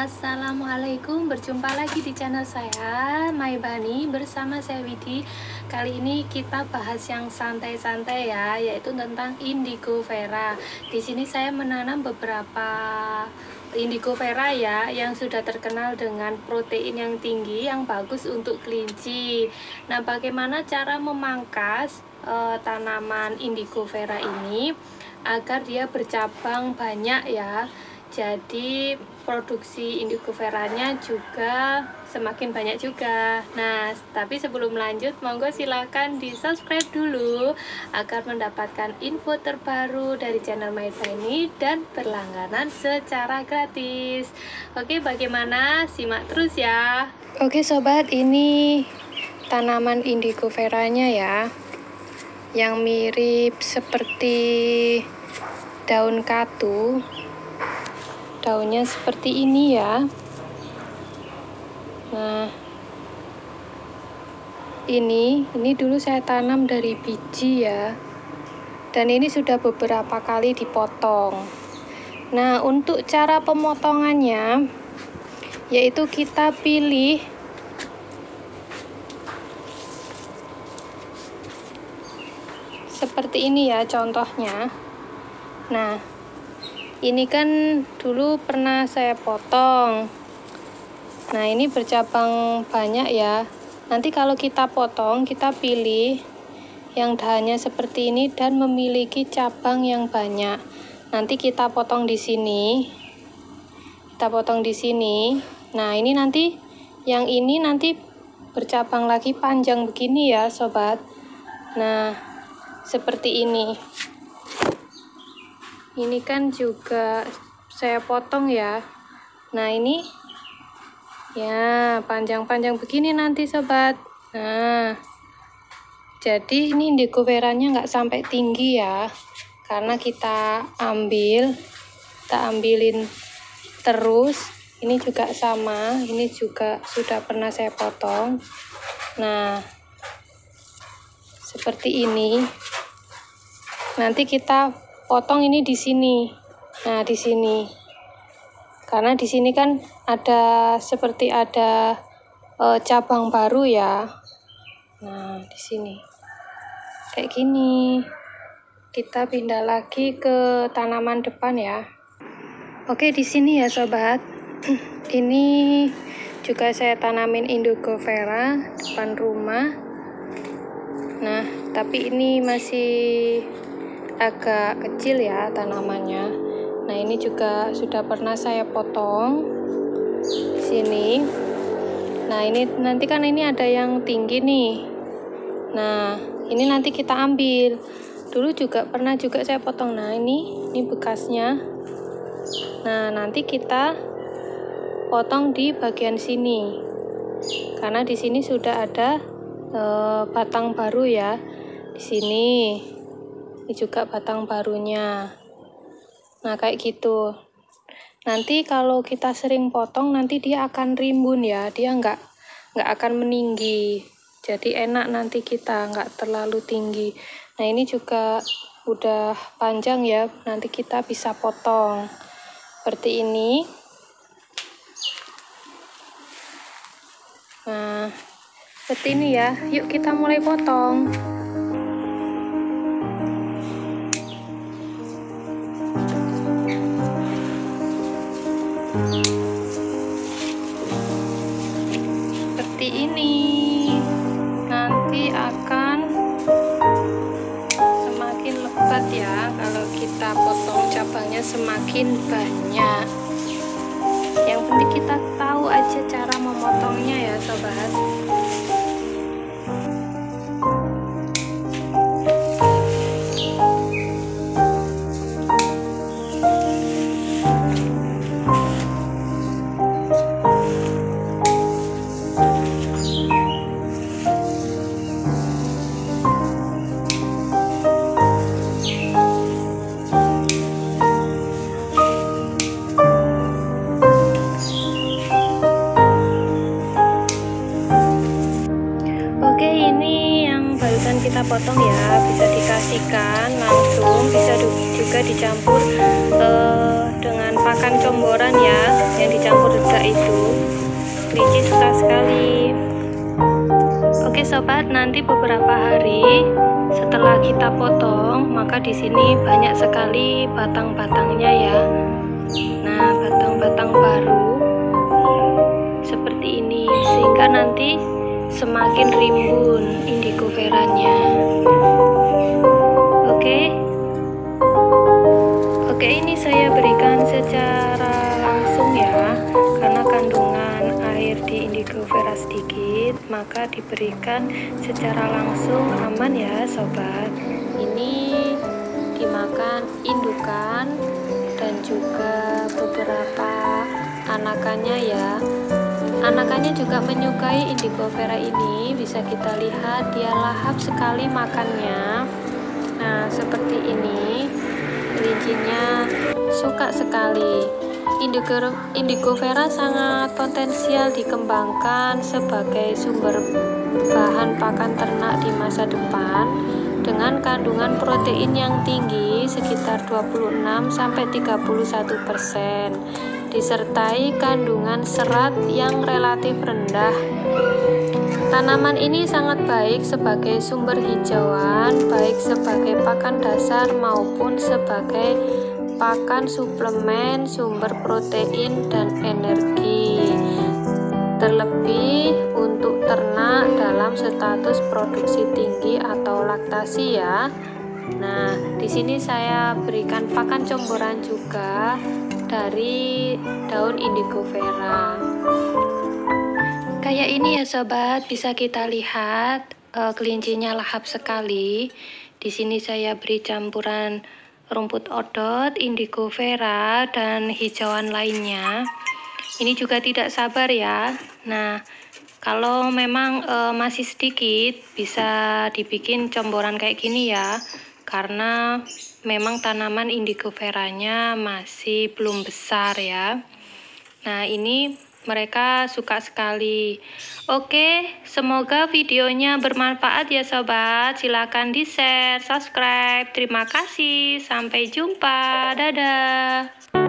Assalamualaikum Berjumpa lagi di channel saya Maibani bersama saya Widi. Kali ini kita bahas yang santai-santai ya Yaitu tentang indigo vera. Di sini saya menanam beberapa indigo vera ya Yang sudah terkenal dengan protein yang tinggi Yang bagus untuk kelinci. Nah bagaimana cara memangkas uh, tanaman indigo vera ini Agar dia bercabang banyak ya? Jadi produksi indigo veranya juga semakin banyak juga. Nah tapi sebelum lanjut monggo silahkan di subscribe dulu agar mendapatkan info terbaru dari channel My Tiny dan berlangganan secara gratis. Oke bagaimana? Simak terus ya. Oke sobat ini tanaman indigo veranya ya yang mirip seperti daun katu daunnya seperti ini ya. Nah ini ini dulu saya tanam dari biji ya. Dan ini sudah beberapa kali dipotong. Nah untuk cara pemotongannya yaitu kita pilih seperti ini ya contohnya. Nah ini kan dulu pernah saya potong. Nah ini bercabang banyak ya. Nanti kalau kita potong kita pilih yang dahannya seperti ini dan memiliki cabang yang banyak. Nanti kita potong di sini. Kita potong di sini. Nah ini nanti yang ini nanti bercabang lagi panjang begini ya sobat. Nah seperti ini ini kan juga saya potong ya. Nah ini ya panjang-panjang begini nanti sobat. Nah jadi ini indigo veranya nggak sampai tinggi ya karena kita ambil kita ambilin terus. Ini juga sama ini juga sudah pernah saya potong. Nah seperti ini. Nanti kita potong ini di sini. Nah, di sini. Karena di sini kan ada seperti ada e, cabang baru ya. Nah, di sini. Kayak gini. Kita pindah lagi ke tanaman depan ya. Oke, di sini ya sobat. Ini juga saya tanamin indigo vera depan rumah. Nah, tapi ini masih agak kecil ya tanamannya. Nah ini juga sudah pernah saya potong sini. Nah ini nanti kan ini ada yang tinggi nih. Nah ini nanti kita ambil. Dulu juga pernah juga saya potong. Nah ini ini bekasnya. Nah nanti kita potong di bagian sini. Karena di sini sudah ada e, batang baru ya di sini ini juga batang barunya. Nah kayak gitu. Nanti kalau kita sering potong nanti dia akan rimbun ya. Dia nggak nggak akan meninggi. Jadi enak nanti kita nggak terlalu tinggi. Nah ini juga udah panjang ya. Nanti kita bisa potong. Seperti ini. Nah seperti ini ya. Yuk kita mulai potong lebat ya kalau kita potong cabangnya semakin banyak. Yang penting kita tahu aja cara memotongnya ya sobat dicampur uh, dengan pakan comboran ya yang dicampur juga itu. Kelinci suka sekali. Oke sobat nanti beberapa hari setelah kita potong maka di sini banyak sekali batang-batangnya ya. Nah batang-batang baru seperti ini sehingga nanti semakin rimbun indigo veranya. Oke oke ini saya berikan secara langsung ya. Karena kandungan air di indigo vera sedikit maka diberikan secara langsung aman ya sobat. Ini dimakan indukan dan juga beberapa anakannya ya. Anakannya juga menyukai indigo vera ini. Bisa kita lihat dia lahap sekali makannya. Nah seperti ini kelincinya suka sekali. Indigo, indigo vera sangat potensial dikembangkan sebagai sumber bahan pakan ternak di masa depan dengan kandungan protein yang tinggi sekitar 26 sampai 31 persen disertai kandungan serat yang relatif rendah Tanaman ini sangat baik sebagai sumber hijauan, baik sebagai pakan dasar maupun sebagai pakan suplemen sumber protein dan energi. Terlebih untuk ternak dalam status produksi tinggi atau laktasi ya. Nah, di sini saya berikan pakan comboran juga dari daun indigo vera. Kayak ini ya sobat, bisa kita lihat uh, kelincinya lahap sekali. Di sini saya beri campuran rumput odot, indigo vera, dan hijauan lainnya. Ini juga tidak sabar ya. Nah, kalau memang e, masih sedikit, bisa dibikin comboran kayak gini ya karena memang tanaman indigo veranya masih belum besar ya nah ini mereka suka sekali. Oke semoga videonya bermanfaat ya sobat. Silahkan di share subscribe. Terima kasih. Sampai jumpa. Dadah